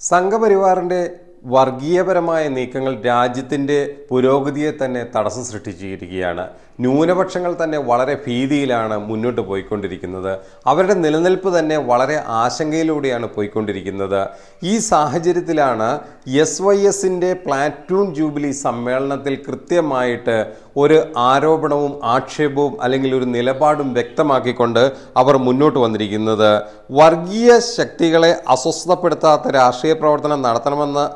സംഘപരിവാറിന്റെ വർഗീയപരമായ നീക്കങ്ങൾ രാജ്യത്തിന്റെ പുരോഗതിയെ തന്നെ തടസ്സം സൃഷ്ടിച്ചിരിക്കുകയാണ്. ന്യൂനപക്ഷങ്ങൾ തന്നെ വളരെ ഭീതിയിലാണ് മുന്നോട്ട് പോയിക്കൊണ്ടിരിക്കുന്നത്. അവരുടെ നിലനിൽപ്പ് തന്നെ വളരെ ആശങ്കയിലൂടെയാണ് പോയിക്കൊണ്ടിരിക്കുന്നത്. ഈ സാഹചര്യത്തിലാണ് എസ് വൈ എസിന്റെ പ്ലാറ്റൂൺ ജൂബിലി സമ്മേളനത്തിൽ കൃത്യമായിട്ട് ഒരു ആരോപണവും ആക്ഷേപവും അല്ലെങ്കിൽ ഒരു നിലപാടും വ്യക്തമാക്കിക്കൊണ്ട് അവർ മുന്നോട്ട് വന്നിരിക്കുന്നത്. വർഗീയ ശക്തികളെ അസ്വസ്ഥപ്പെടുത്താത്ത രാഷ്ട്രീയ പ്രവർത്തനം നടത്തണമെന്ന്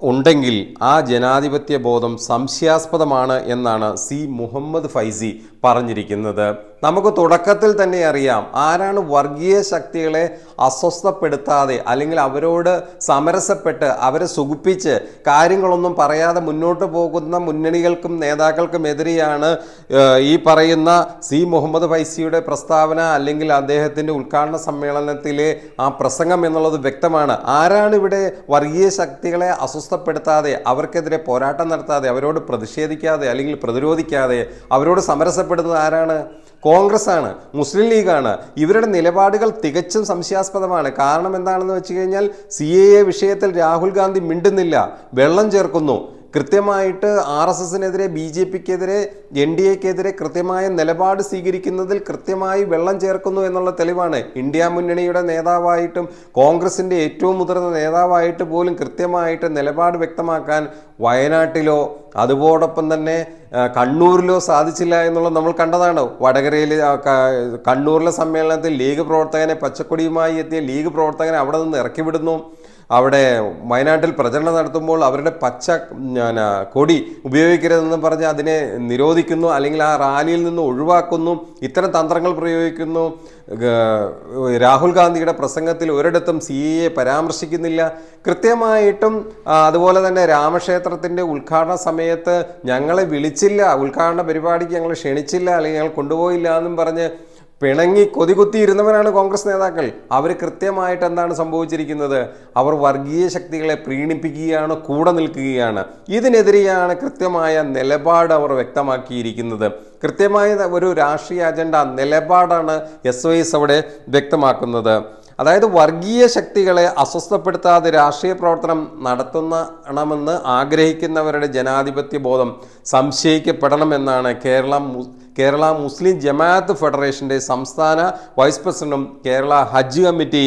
ഉണ്ടെങ്കിൽ ആ ജനാധിപത്യ ബോധം സംശയാസ്പദമാണ് എന്നാണ് സി മുഹമ്മദ് ഫൈസി പറഞ്ഞിരിക്കുന്നത്. നമുക്ക് തുടക്കത്തിൽ തന്നെ അറിയാം ആരാണ് വർഗീയ ശക്തികളെ അസ്വസ്ഥപ്പെടുത്താതെ അല്ലെങ്കിൽ അവരോട് സമരസപ്പെട്ട് അവരെ സുഖിപ്പിച്ച് കാര്യങ്ങളൊന്നും പറയാതെ മുന്നോട്ട് പോകുന്ന മുന്നണികൾക്കും നേതാക്കൾക്കും എതിരെയാണ് ഈ പറയുന്ന സി. മുഹമ്മദ് ഫൈസിയുടെ പ്രസ്താവന അല്ലെങ്കിൽ അദ്ദേഹത്തിന്റെ ഉദ്ഘാടന സമ്മേളനത്തിലെ ആ പ്രസംഗം എന്നുള്ളത് വ്യക്തമാണ്. ആരാണ് ഇവിടെ വർഗീയ ശക്തികളെ അസ്വസ്ഥപ്പെടുത്താതെ അവർക്കെതിരെ പോരാട്ടം നടത്താതെ അവരോട് പ്രതിഷേധിക്കാതെ അല്ലെങ്കിൽ പ്രതിരോധിക്കാതെ അവരോട് സമരസപ്പെടുന്നത് ആരാണ്? കോൺഗ്രസ് ആണ് മുസ്ലിം ലീഗാണ്. ഇവരുടെ നിലപാടുകൾ തികച്ചും സംശയാസ്പദമാണ്. കാരണം എന്താണെന്ന് വെച്ച് കഴിഞ്ഞാൽ സി എ വിഷയത്തിൽ രാഹുൽ ഗാന്ധി മിണ്ടുന്നില്ല വെള്ളം ചേർക്കുന്നു. കൃത്യമായിട്ട് ആർ എസ് എസിനെതിരെ ബി ജെ പിക്കെതിരെ എൻ ഡി എക്കെതിരെ കൃത്യമായ നിലപാട് സ്വീകരിക്കുന്നതിൽ കൃത്യമായി വെള്ളം ചേർക്കുന്നു എന്നുള്ള തെളിവാണ്. ഇന്ത്യ മുന്നണിയുടെ നേതാവായിട്ടും കോൺഗ്രസിന്റെ ഏറ്റവും മുതിർന്ന നേതാവായിട്ട് പോലും കൃത്യമായിട്ട് നിലപാട് വ്യക്തമാക്കാൻ വയനാട്ടിലോ അതുപോടൊപ്പം തന്നെ കണ്ണൂരിലോ സാധിച്ചില്ല എന്നുള്ളത് നമ്മൾ കണ്ടതാണ്. വടകരയിൽ കണ്ണൂരിലെ സമ്മേളനത്തിൽ ലീഗ് പ്രവർത്തകനെ പച്ചക്കൊടിയുമായി എത്തിയ ലീഗ് പ്രവർത്തകനെ അവിടെ നിന്ന് ഇറക്കി വിടുന്നു അവിടെ വയനാട്ടിൽ പ്രചരണം നടത്തുമ്പോൾ അവരുടെ പച്ച കൊടി ഉപയോഗിക്കരുതെന്ന് പറഞ്ഞ് അതിനെ നിരോധിക്കുന്നു അല്ലെങ്കിൽ ആ റാലിയിൽ നിന്ന് ഒഴിവാക്കുന്നു. ഇത്തരം തന്ത്രങ്ങൾ പ്രയോഗിക്കുന്നു. രാഹുൽ ഗാന്ധിയുടെ പ്രസംഗത്തിൽ ഒരിടത്തും സി എ പരാമർശിക്കുന്നില്ല. കൃത്യമായിട്ടും അതുപോലെ തന്നെ രാമക്ഷേത്രത്തിന്റെ ഉദ്ഘാടന സമയത്ത് ഞങ്ങളെ വിളിച്ചില്ല. ഉദ്ഘാടന പരിപാടിക്ക് ഞങ്ങൾ ക്ഷണിച്ചില്ല അല്ലെങ്കിൽ ഞങ്ങൾ കൊണ്ടുപോയില്ല എന്നും പറഞ്ഞ് പിണങ്ങി കൊതികുത്തിയിരുന്നവരാണ് കോൺഗ്രസ് നേതാക്കൾ. അവർ കൃത്യമായിട്ട് എന്താണ് സംഭവിച്ചിരിക്കുന്നത്? അവർ വർഗീയ ശക്തികളെ പ്രീണിപ്പിക്കുകയാണ് കൂടെ നിൽക്കുകയാണ്. ഇതിനെതിരെയാണ് കൃത്യമായ നിലപാട് അവർ വ്യക്തമാക്കിയിരിക്കുന്നത്. കൃത്യമായ ഒരു രാഷ്ട്രീയ അജണ്ട നിലപാടാണ് എസ് ഒ എസ് അവിടെ വ്യക്തമാക്കുന്നത്. അതായത് വർഗീയ ശക്തികളെ അസ്വസ്ഥപ്പെടുത്താതെ രാഷ്ട്രീയ പ്രവർത്തനം നടത്തുന്നണമെന്ന് ആഗ്രഹിക്കുന്നവരുടെ ജനാധിപത്യ ബോധം സംശയിക്കപ്പെടണമെന്നാണ് കേരളം കേരള മുസ്ലിം ജമാഅത്ത് ഫെഡറേഷന്റെ സംസ്ഥാന വൈസ് പ്രസിഡന്റും കേരള ഹജ്ജ് കമ്മിറ്റി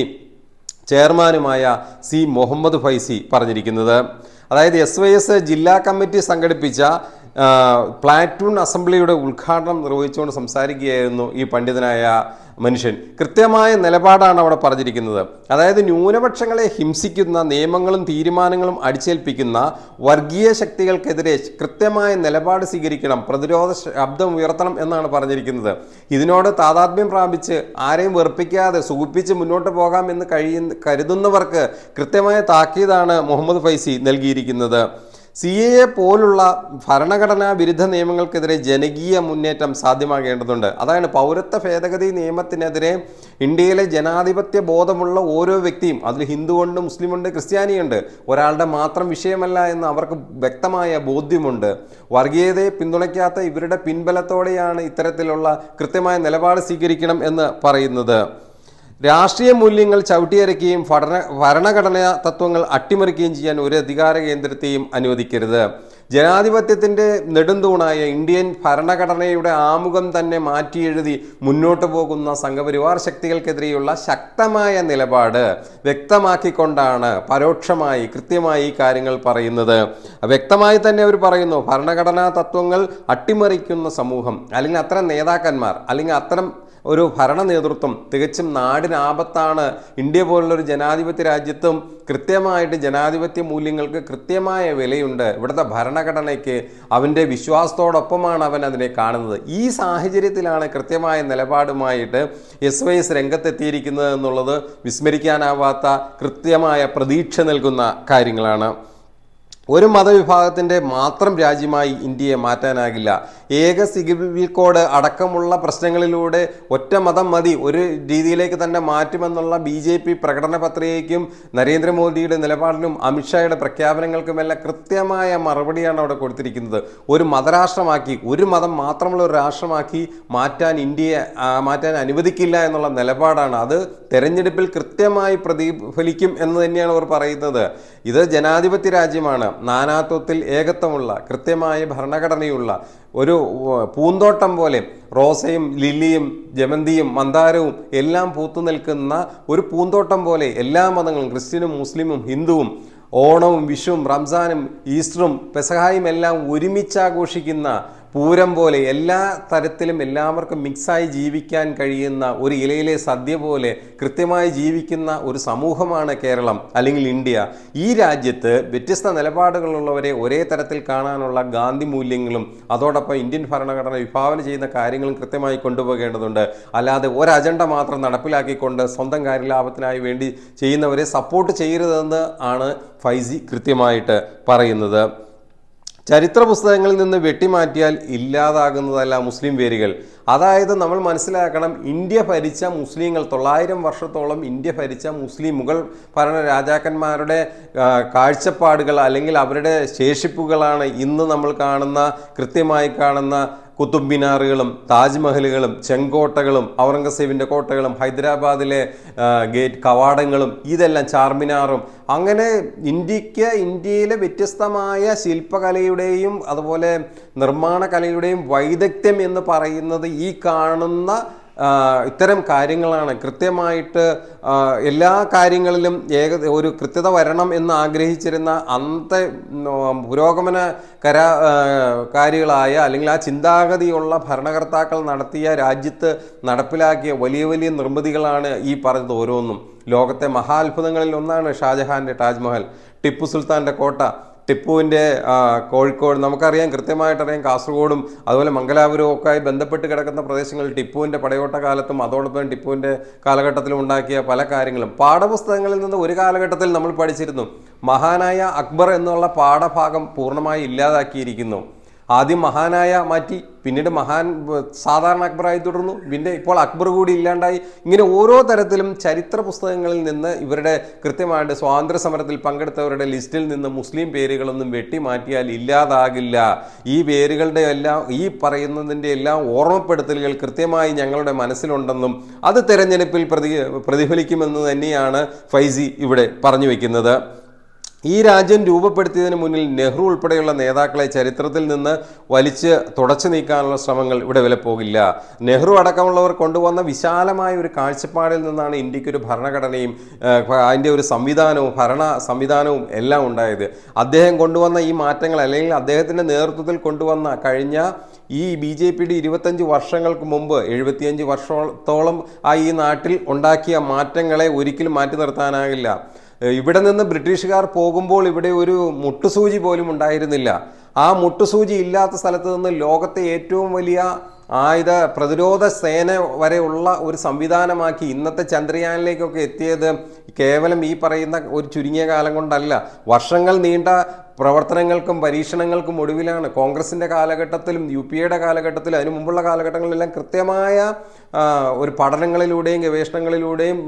ചെയർമാനുമായ സി മുഹമ്മദ് ഫൈസി പറഞ്ഞിരിക്കുന്നത്. അതായത് എസ് വൈ എസ് ജില്ലാ കമ്മിറ്റി സംഘടിപ്പിച്ച പ്ലാറ്റൂൺ അസംബ്ലിയുടെ ഉദ്ഘാടനം നിർവഹിച്ചുകൊണ്ട് സംസാരിക്കുകയായിരുന്നു ഈ പണ്ഡിതനായ മനുഷ്യൻ. കൃത്യമായ നിലപാടാണ് അവിടെ പറഞ്ഞിരിക്കുന്നത്. അതായത് ന്യൂനപക്ഷങ്ങളെ ഹിംസിക്കുന്ന നിയമങ്ങളും തീരുമാനങ്ങളും അടിച്ചേൽപ്പിക്കുന്ന വർഗീയ ശക്തികൾക്കെതിരെ കൃത്യമായ നിലപാട് സ്വീകരിക്കണം പ്രതിരോധ ശബ്ദം ഉയർത്തണം എന്നാണ് പറഞ്ഞിരിക്കുന്നത്. ഇതിനോട് താതാത്മ്യം പ്രാപിച്ച് ആരെയും വെറുപ്പിക്കാതെ സുഖിപ്പിച്ച് മുന്നോട്ട് പോകാം എന്ന് കഴിയുന്ന കരുതുന്നവർക്ക് കൃത്യമായ താക്കീതാണ് മുഹമ്മദ് ഫൈസി നൽകിയിരിക്കുന്നത്. സി എ എ പോലുള്ള ഭരണഘടനാ വിരുദ്ധ നിയമങ്ങൾക്കെതിരെ ജനകീയ മുന്നേറ്റം സാധ്യമാകേണ്ടതുണ്ട്. അതാണ് പൗരത്വ ഭേദഗതി നിയമത്തിനെതിരെ ഇന്ത്യയിലെ ജനാധിപത്യ ബോധമുള്ള ഓരോ വ്യക്തിയും അതിൽ ഹിന്ദുവുണ്ട് മുസ്ലിമുണ്ട് ക്രിസ്ത്യാനിയുണ്ട് ഒരാളുടെ മാത്രം വിഷയമല്ല എന്ന് അവർക്ക് വ്യക്തമായ ബോധ്യമുണ്ട്. വർഗീയതയെ പിന്തുണയ്ക്കാത്ത ഇവരുടെ പിൻബലത്തോടെയാണ് ഇത്തരത്തിലുള്ള കൃത്യമായ നിലപാട് സ്വീകരിക്കണം എന്ന് പറയുന്നത്. രാഷ്ട്രീയ മൂല്യങ്ങൾ ചവിട്ടിയരക്കുകയും ഭരണ ഭരണഘടനാ തത്വങ്ങൾ അട്ടിമറിക്കുകയും ചെയ്യാൻ ഒരു അധികാര കേന്ദ്രത്തെയും അനുവദിക്കരുത്. ജനാധിപത്യത്തിന്റെ നെടുന്തൂണായ ഇന്ത്യൻ ഭരണഘടനയുടെ ആമുഖം തന്നെ മാറ്റിയെഴുതി മുന്നോട്ടു പോകുന്ന സംഘപരിവാർ ശക്തികൾക്കെതിരെയുള്ള ശക്തമായ നിലപാട് വ്യക്തമാക്കിക്കൊണ്ടാണ് പരോക്ഷമായി കൃത്യമായി ഈ കാര്യങ്ങൾ പറയുന്നത്. വ്യക്തമായി തന്നെ അവർ പറയുന്നു ഭരണഘടനാ തത്വങ്ങൾ അട്ടിമറിക്കുന്ന സമൂഹം അല്ലെങ്കിൽ അത്തരം നേതാക്കന്മാർ അല്ലെങ്കിൽ അത്തരം ഒരു ഭരണ നേതൃത്വം. തികച്ചും നാടിനാപത്താണ് ഇന്ത്യ പോലുള്ളൊരു ജനാധിപത്യ രാജ്യത്തും കൃത്യമായിട്ട് ജനാധിപത്യ മൂല്യങ്ങൾക്ക് കൃത്യമായ വിലയുണ്ട്. ഇവിടുത്തെ ഭരണഘടനയ്ക്ക് അവന്റെ വിശ്വാസത്തോടൊപ്പമാണ് അവൻ അതിനെ കാണുന്നത്. ഈ സാഹചര്യത്തിലാണ് കൃത്യമായ നിലപാടുമായിട്ട് എസ് വൈ എസ് രംഗത്തെത്തിയിരിക്കുന്നത് എന്നുള്ളത് വിസ്മരിക്കാനാവാത്ത കൃത്യമായ പ്രതീക്ഷ നൽകുന്ന കാര്യങ്ങളാണ്. ഒരു മതവിഭാഗത്തിന്റെ മാത്രം രാജ്യമായി ഇന്ത്യയെ മാറ്റാനാകില്ല. ഏക സിവിൽ കോഡ് അടക്കമുള്ള പ്രശ്നങ്ങളിലൂടെ ഒറ്റ മതം മതി ഒരു രീതിയിലേക്ക് തന്നെ മാറ്റുമെന്നുള്ള ബി ജെ പി പ്രകടന പത്രികയ്ക്കും നരേന്ദ്രമോദിയുടെ നിലപാടിനും അമിത്ഷായുടെ പ്രഖ്യാപനങ്ങൾക്കുമെല്ലാം കൃത്യമായ മറുപടിയാണ് അവിടെ കൊടുത്തിരിക്കുന്നത്. ഒരു മതരാഷ്ട്രമാക്കി ഒരു മതം മാത്രമുള്ള ഒരു രാഷ്ട്രമാക്കി മാറ്റാൻ ഇന്ത്യയെ മാറ്റാൻ അനുവദിക്കില്ല എന്നുള്ള നിലപാടാണ്. അത് തെരഞ്ഞെടുപ്പിൽ കൃത്യമായി പ്രതിഫലിക്കും എന്ന് തന്നെയാണ് അവർ പറയുന്നത്. ഇത് ജനാധിപത്യ രാജ്യമാണ്. നാനാത്വത്തിൽ ഏകത്വമുള്ള കൃത്യമായ ഭരണഘടനയുള്ള ഒരു പൂന്തോട്ടം പോലെ റോസയും ലില്ലിയും ജമന്തിയും മന്ദാരവും എല്ലാം പൂത്തു നിൽക്കുന്ന ഒരു പൂന്തോട്ടം പോലെ എല്ലാ മതങ്ങളും ക്രിസ്ത്യനും മുസ്ലിമും ഹിന്ദുവും ഓണവും വിഷുവും റംസാനും ഈസ്റ്ററും പെസഹായും എല്ലാം ഒരുമിച്ച് ആഘോഷിക്കുന്ന പൂരം പോലെ എല്ലാ തരത്തിലും എല്ലാവർക്കും മിക്സായി ജീവിക്കാൻ കഴിയുന്ന ഒരു ഇലയിലെ സദ്യ പോലെ കൃത്യമായി ജീവിക്കുന്ന ഒരു സമൂഹമാണ് കേരളം അല്ലെങ്കിൽ ഇന്ത്യ. ഈ രാജ്യത്ത് വ്യത്യസ്ത നിലപാടുകളുള്ളവരെ ഒരേ തരത്തിൽ കാണാനുള്ള ഗാന്ധി മൂല്യങ്ങളും അതോടൊപ്പം ഇന്ത്യൻ ഭരണഘടന വിഭാവന ചെയ്യുന്ന കാര്യങ്ങളും കൃത്യമായി കൊണ്ടുപോകേണ്ടതുണ്ട്. അല്ലാതെ ഒരു അജണ്ട മാത്രം നടപ്പിലാക്കിക്കൊണ്ട് സ്വന്തം കാര്യലാഭത്തിനായി വേണ്ടി ചെയ്യുന്നവരെ സപ്പോർട്ട് ചെയ്യരുതെന്ന് ആണ് ഫൈസി കൃത്യമായിട്ട് പറയുന്നത്. ചരിത്ര പുസ്തകങ്ങളിൽ നിന്ന് വെട്ടിമാറ്റിയാൽ ഇല്ലാതാകുന്നതല്ല മുസ്ലിം പേരുകൾ അതായത് നമ്മൾ മനസ്സിലാക്കണം ഇന്ത്യ ഭരിച്ച മുസ്ലിങ്ങൾ തൊള്ളായിരം വർഷത്തോളം ഇന്ത്യ ഭരിച്ച മുസ്ലിം മുഗൾ ഭരണ രാജാക്കന്മാരുടെ കാഴ്ചപ്പാടുകൾ അല്ലെങ്കിൽ അവരുടെ ശേഷിപ്പുകളാണ് ഇന്ന് നമ്മൾ കാണുന്ന കൃത്യമായി കാണുന്ന കുത്തുബ് മിനാറുകളും താജ്മഹലുകളും ചെങ്കോട്ടകളും ഔറംഗസേബിന്റെ കോട്ടകളും ഹൈദരാബാദിലെ ഗേറ്റ് കവാടങ്ങളും ഇതെല്ലാം ചാർമിനാറും. അങ്ങനെ ഇന്ത്യയ്ക്ക് ഇന്ത്യയിലെ വ്യത്യസ്തമായ ശില്പകലയുടെയും അതുപോലെ നിർമ്മാണ കലയുടെയും വൈദഗ്ധ്യം എന്ന് പറയുന്നത് ഈ കാണുന്ന ഇത്തരം കാര്യങ്ങളാണ് കൃത്യമായിട്ട് എല്ലാ കാര്യങ്ങളിലും ഏക ഒരു കൃത്യത വരണം എന്ന് ആഗ്രഹിച്ചിരുന്ന അന്നത്തെ പുരോഗമന കരാ കാരികളായ അല്ലെങ്കിൽ ആ ചിന്താഗതിയുള്ള ഭരണകർത്താക്കൾ നടത്തിയ രാജ്യത്ത് നടപ്പിലാക്കിയ വലിയ വലിയ നിർമ്മിതികളാണ് ഈ പറഞ്ഞത് ഓരോന്നും. ലോകത്തെ മഹാത്ഭുതങ്ങളിൽ ഒന്നാണ് ഷാജഹാന്റെ താജ്മഹൽ ടിപ്പു സുൽത്താന്റെ കോട്ട. ടിപ്പുവിന്റെ കോഴിക്കോട് നമുക്കറിയാം കൃത്യമായിട്ടറിയാം കാസർഗോഡും അതുപോലെ മംഗലാപുരവും ഒക്കെ ആയി ബന്ധപ്പെട്ട് കിടക്കുന്ന പ്രദേശങ്ങളിൽ ടിപ്പുവിന്റെ പടയോട്ട കാലത്തും അതോടൊപ്പം ടിപ്പുവിന്റെ കാലഘട്ടത്തിലും ഉണ്ടാക്കിയ പല കാര്യങ്ങളും. പാഠപുസ്തകങ്ങളിൽ നിന്ന് ഒരു കാലഘട്ടത്തിൽ നമ്മൾ പഠിച്ചിരുന്നു മഹാനായ അക്ബർ എന്നുള്ള പാഠഭാഗം പൂർണമായി ഇല്ലാതാക്കിയിരിക്കുന്നു. ആദ്യം മഹാനായ മാറ്റി പിന്നീട് മഹാൻ സാധാരണ അക്ബറായി തുടർന്നു. പിന്നെ ഇപ്പോൾ അക്ബർ കൂടി ഇല്ലാണ്ടായി. ഇങ്ങനെ ഓരോ തരത്തിലും ചരിത്ര പുസ്തകങ്ങളിൽ നിന്ന് ഇവരുടെ കൃത്യമായിട്ട് സ്വാതന്ത്ര്യ സമരത്തിൽ പങ്കെടുത്തവരുടെ ലിസ്റ്റിൽ നിന്ന് മുസ്ലിം പേരുകളൊന്നും വെട്ടി മാറ്റിയാൽ ഇല്ലാതാകില്ല. ഈ പേരുകളുടെ എല്ലാം ഈ പറയുന്നതിന്റെ എല്ലാം ഓർമ്മപ്പെടുത്തലുകൾ കൃത്യമായി ഞങ്ങളുടെ മനസ്സിലുണ്ടെന്നും അത് തെരഞ്ഞെടുപ്പിൽ പ്രതി പ്രതിഫലിക്കുമെന്ന് തന്നെയാണ് ഫൈസി ഇവിടെ പറഞ്ഞു വയ്ക്കുന്നത് ഈ രാജ്യം രൂപപ്പെടുത്തിയതിന് മുന്നിൽ നെഹ്റു ഉൾപ്പെടെയുള്ള നേതാക്കളെ ചരിത്രത്തിൽ നിന്ന് വലിച്ച് തുടച്ചു നീക്കാനുള്ള ശ്രമങ്ങൾ ഇവിടെ വില പോകില്ല. നെഹ്റു അടക്കമുള്ളവർ കൊണ്ടുവന്ന വിശാലമായ ഒരു കാഴ്ചപ്പാടിൽ നിന്നാണ് ഇന്ത്യക്കൊരു ഭരണഘടനയും അതിന്റെ ഒരു സംവിധാനവും ഭരണ സംവിധാനവും എല്ലാം ഉണ്ടായത്. അദ്ദേഹം കൊണ്ടുവന്ന ഈ മാറ്റങ്ങൾ അല്ലെങ്കിൽ അദ്ദേഹത്തിന്റെ നേതൃത്വത്തിൽ കൊണ്ടുവന്ന കഴിഞ്ഞ ഈ ബി ജെ പിയുടെ ഇരുപത്തഞ്ച് വർഷങ്ങൾക്ക് മുമ്പ് എഴുപത്തിയഞ്ച് വർഷത്തോളം ആ ഈ നാട്ടിൽ ഉണ്ടാക്കിയ മാറ്റങ്ങളെ ഒരിക്കലും മാറ്റി നിർത്താനാകില്ല. ഇവിടെ നിന്ന് ബ്രിട്ടീഷുകാർ പോകുമ്പോൾ ഇവിടെ ഒരു മുട്ടുസൂചി പോലും ഉണ്ടായിരുന്നില്ല. ആ മുട്ടുസൂചി ഇല്ലാത്ത സ്ഥലത്ത് നിന്ന് ലോകത്തെ ഏറ്റവും വലിയ ആയുധ പ്രതിരോധ സേന വരെയുള്ള ഒരു സംവിധാനമാക്കി ഇന്നത്തെ ചന്ദ്രയാനിലേക്കൊക്കെ എത്തിയത് കേവലം ഈ പറയുന്ന ഒരു ചുരുങ്ങിയ കാലം കൊണ്ടല്ല. വർഷങ്ങൾ നീണ്ട പ്രവർത്തനങ്ങൾക്കും പരീക്ഷണങ്ങൾക്കും ഒടുവിലാണ് കോൺഗ്രസിന്റെ കാലഘട്ടത്തിലും യു പി എയുടെ കാലഘട്ടത്തിലും അതിനു മുമ്പുള്ള കാലഘട്ടങ്ങളിലെല്ലാം കൃത്യമായ ഒരു പഠനങ്ങളിലൂടെയും ഗവേഷണങ്ങളിലൂടെയും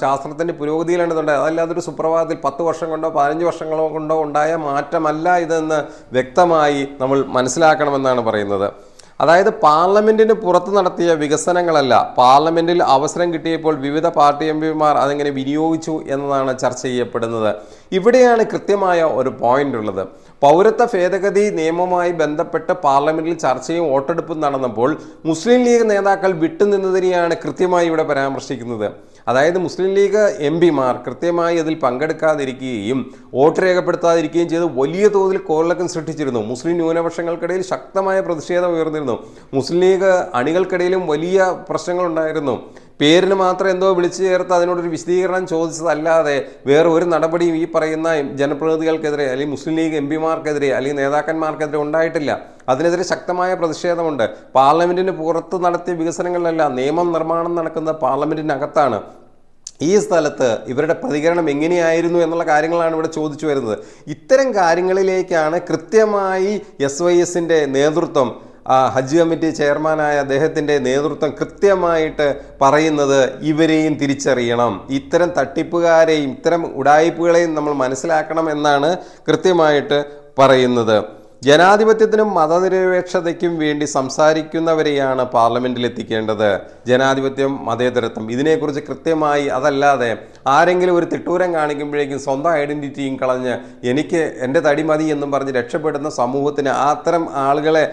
ശാസ്ത്രത്തിന്റെ പുരോഗതിയിലാണ് ഇതുണ്ടായത്. അതല്ലാതെ ഒരു സുപ്രഭാതത്തിൽ പത്ത് വർഷം കൊണ്ടോ പതിനഞ്ച് വർഷങ്ങളോ കൊണ്ടോ ഉണ്ടായ മാറ്റമല്ല ഇതെന്ന് വ്യക്തമായി നമ്മൾ മനസ്സിലാക്കണമെന്നാണ് പറയുന്നത്. അതായത് പാർലമെന്റിന് പുറത്ത് നടത്തിയ വികസനങ്ങളല്ല പാർലമെന്റിൽ അവസരം കിട്ടിയപ്പോൾ വിവിധ പാർട്ടി എം പിമാർ അതെങ്ങനെ വിനിയോഗിച്ചു എന്നതാണ് ചർച്ച ചെയ്യപ്പെടുന്നത്. ഇവിടെയാണ് കൃത്യമായ ഒരു പോയിന്റ് ഉള്ളത്. പൗരത്വ ഭേദഗതി നിയമവുമായി ബന്ധപ്പെട്ട് പാർലമെന്റിൽ ചർച്ചയും വോട്ടെടുപ്പും നടന്നപ്പോൾ മുസ്ലിം ലീഗ് നേതാക്കൾ വിട്ടുനിന്നതിനെയാണ് കൃത്യമായി ഇവിടെ പരാമർശിക്കുന്നത്. അതായത് മുസ്ലിം ലീഗ് എം പിമാർ കൃത്യമായി അതിൽ പങ്കെടുക്കാതിരിക്കുകയും വോട്ട് രേഖപ്പെടുത്താതിരിക്കുകയും ചെയ്ത് വലിയ തോതിൽ കോളിളക്കം സൃഷ്ടിച്ചിരുന്നു. മുസ്ലിം ന്യൂനപക്ഷങ്ങൾക്കിടയിൽ ശക്തമായ പ്രതിഷേധം ഉയർന്നിരുന്നു. മുസ്ലിം ലീഗ് അണികൾക്കിടയിലും വലിയ പ്രശ്നങ്ങളുണ്ടായിരുന്നു പേരിന് മാത്രം എന്തോ വിളിച്ചു ചേർത്ത് അതിനോടൊരു വിശദീകരണം ചോദിച്ചതല്ലാതെ വേറെ ഒരു നടപടിയും ഈ പറയുന്ന ജനപ്രതിനിധികൾക്കെതിരെ അല്ലെങ്കിൽ മുസ്ലിം ലീഗ് എം പിമാർക്കെതിരെ അല്ലെങ്കിൽ നേതാക്കന്മാർക്കെതിരെ ഉണ്ടായിട്ടില്ല. അതിനെതിരെ ശക്തമായ പ്രതിഷേധമുണ്ട്. പാർലമെന്റിന് പുറത്ത് നടത്തിയ വികസനങ്ങളിലല്ല നിയമം നിർമ്മാണം നടക്കുന്നത് പാർലമെന്റിനകത്താണ്. ഈ സ്ഥലത്ത് ഇവരുടെ പ്രതികരണം എങ്ങനെയായിരുന്നു എന്നുള്ള കാര്യങ്ങളാണ് ഇവിടെ ചോദിച്ചു വരുന്നത്. ഇത്തരം കാര്യങ്ങളിലേക്കാണ് കൃത്യമായി എസ് വൈ എസിന്റെ നേതൃത്വം ഹജ്ജ് കമ്മിറ്റി ചെയർമാനായ അദ്ദേഹത്തിന്റെ നേതൃത്വം കൃത്യമായിട്ട് പറയുന്നത് ഇവരെയും തിരിച്ചറിയണം. ഇത്തരം തട്ടിപ്പുകാരെയും ഇത്തരം ഉടായ്പകളെയും നമ്മൾ മനസ്സിലാക്കണം എന്നാണ് കൃത്യമായിട്ട് പറയുന്നത്. ജനാധിപത്യത്തിനും മതനിരപേക്ഷതയ്ക്കും വേണ്ടി സംസാരിക്കുന്നവരെയാണ് പാർലമെന്റിൽ എത്തിക്കേണ്ടത് ജനാധിപത്യം മതേതരത്വം ഇതിനെക്കുറിച്ച് കൃത്യമായി അതല്ലാതെ ആരെങ്കിലും ഒരു തിട്ടൂരം കാണിക്കുമ്പോഴേക്കും സ്വന്തം ഐഡന്റിറ്റിയും കളഞ്ഞ് എനിക്ക് എന്റെ തടി മതി എന്നും പറഞ്ഞ് രക്ഷപ്പെടുന്ന സമൂഹത്തിന് അത്തരം ആളുകളെ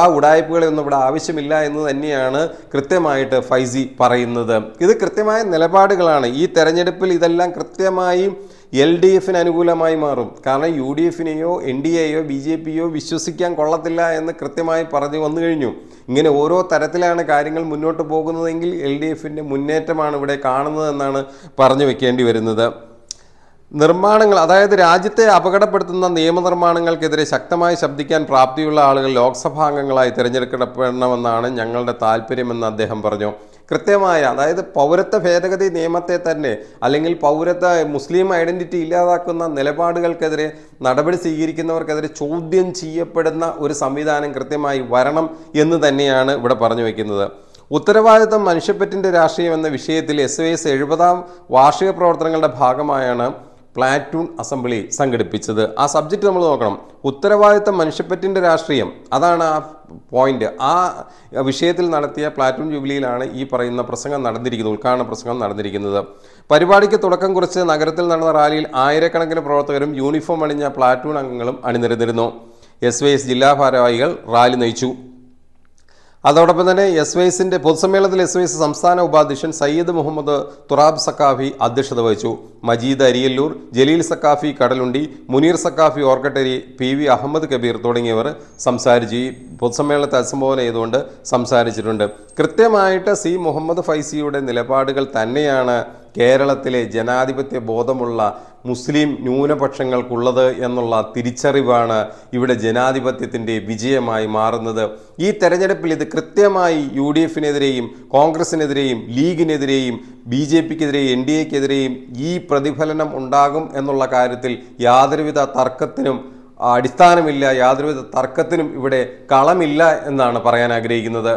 ആ ഉടായ്പകളെ ഒന്നും ഇവിടെ ആവശ്യമില്ല എന്ന് തന്നെയാണ് കൃത്യമായിട്ട് ഫൈസി പറയുന്നത്. ഇത് കൃത്യമായ നിലപാടുകളാണ്. ഈ തെരഞ്ഞെടുപ്പിൽ ഇതെല്ലാം കൃത്യമായി എൽ ഡി എഫിന് അനുകൂലമായി മാറും. കാരണം യു ഡി എഫിനെയോ എൻ ഡി എയോ ബി ജെ പിയോ വിശ്വസിക്കാൻ കൊള്ളത്തില്ല എന്ന് കൃത്യമായി പറഞ്ഞു വന്നു കഴിഞ്ഞു. ഇങ്ങനെ ഓരോ തരത്തിലാണ് കാര്യങ്ങൾ മുന്നോട്ട് പോകുന്നതെങ്കിൽ എൽ ഡി എഫിന്റെ മുന്നേറ്റമാണ് ഇവിടെ കാണുന്നതെന്നാണ് പറഞ്ഞു വെക്കേണ്ടി വരുന്നത്. നിർമ്മാണങ്ങൾ അതായത് രാജ്യത്തെ അപകടപ്പെടുത്തുന്ന നിയമനിർമ്മാണങ്ങൾക്കെതിരെ ശക്തമായി ശബ്ദിക്കാൻ പ്രാപ്തിയുള്ള ആളുകൾ ലോക്സഭാംഗങ്ങളായി തിരഞ്ഞെടുക്കപ്പെടണമെന്നാണ് ഞങ്ങളുടെ താല്പര്യമെന്ന് അദ്ദേഹം പറഞ്ഞു. കൃത്യമായ അതായത് പൗരത്വ ഭേദഗതി നിയമത്തെ തന്നെ അല്ലെങ്കിൽ പൗരത്വ മുസ്ലിം ഐഡന്റിറ്റി ഇല്ലാതാക്കുന്ന നിലപാടുകൾക്കെതിരെ നടപടി സ്വീകരിക്കുന്നവർക്കെതിരെ ചോദ്യം ചെയ്യപ്പെടുന്ന ഒരു സംവിധാനം കൃത്യമായി വരണം എന്ന് തന്നെയാണ് ഇവിടെ പറഞ്ഞു വയ്ക്കുന്നത് ഉത്തരവാദിത്തം മനുഷ്യപ്പറ്റിന്റെ രാഷ്ട്രീയം എന്ന വിഷയത്തിൽ എസ് എസ് എഴുപതാം വാർഷിക പ്രവർത്തനങ്ങളുടെ ഭാഗമായാണ് പ്ലാറ്റൂൺ അസംബ്ലി സംഘടിപ്പിച്ചത്. ആ സബ്ജക്റ്റ് നമ്മൾ നോക്കണം. ഉത്തരവാദിത്തം മനുഷ്യപ്പറ്റിന്റെ രാഷ്ട്രീയം. അതാണ് ആ പോയിന്റ്. ആ വിഷയത്തിൽ നടത്തിയ പ്ലാറ്റൂൺ ജൂബിലിയിലാണ് ഈ പറയുന്ന പ്രസംഗം നടന്നിരിക്കുന്നത് ഉദ്ഘാടന പ്രസംഗം നടന്നിരിക്കുന്നത്. പരിപാടിക്ക് തുടക്കം കുറിച്ച് നഗരത്തിൽ നടന്ന റാലിയിൽ ആയിരക്കണക്കിന് പ്രവർത്തകരും യൂണിഫോം അണിഞ്ഞ പ്ലാറ്റൂൺ അംഗങ്ങളും അണിനിരന്നിരുന്നു. എസ് വൈ എസ് ജില്ലാ ഭാരവാഹികൾ റാലി നയിച്ചു. അതോടൊപ്പം തന്നെ എസ് വൈസിന്റെ പൊതുസമ്മേളനത്തിൽ എസ് വൈസ് സംസ്ഥാന ഉപാധ്യക്ഷൻ സയ്യിദ് മുഹമ്മദ് തുറാബ് സക്കാഫി അധ്യക്ഷത വഹിച്ചു. മജീദ് അരിയല്ലൂർ ജലീൽ സക്കാഫി കടലുണ്ടി മുനീർ സക്കാഫി ഓർക്കട്ടരി പി വി അഹമ്മദ് കബീർ തുടങ്ങിയവർ സംസാരിച്ചു ഈ പൊതുസമ്മേളനത്തെ അഭിസംബോധന ചെയ്തുകൊണ്ട് സംസാരിച്ചിട്ടുണ്ട്. കൃത്യമായിട്ട് സി മുഹമ്മദ് ഫൈസിയുടെ നിലപാടുകൾ തന്നെയാണ് കേരളത്തിലെ ജനാധിപത്യ ബോധമുള്ള മുസ്ലിം ന്യൂനപക്ഷങ്ങൾക്കുള്ളത് എന്നുള്ള തിരിച്ചറിവാണ് ഇവിടെ ജനാധിപത്യത്തിന്റെ വിജയമായി മാറുന്നത്. ഈ തെരഞ്ഞെടുപ്പിൽ ഇത് കൃത്യമായി യു ഡി എഫിനെതിരെയും കോൺഗ്രസിനെതിരെയും ലീഗിനെതിരെയും ബി ജെ പിക്കെതിരെയും എൻ ഡി എക്കെതിരെയും ഈ പ്രതിഫലനം ഉണ്ടാകും എന്നുള്ള കാര്യത്തിൽ യാതൊരുവിധ തർക്കത്തിനും അടിസ്ഥാനമില്ല യാതൊരുവിധ തർക്കത്തിനും ഇവിടെ കളമില്ല എന്നാണ് പറയാൻ ആഗ്രഹിക്കുന്നത്.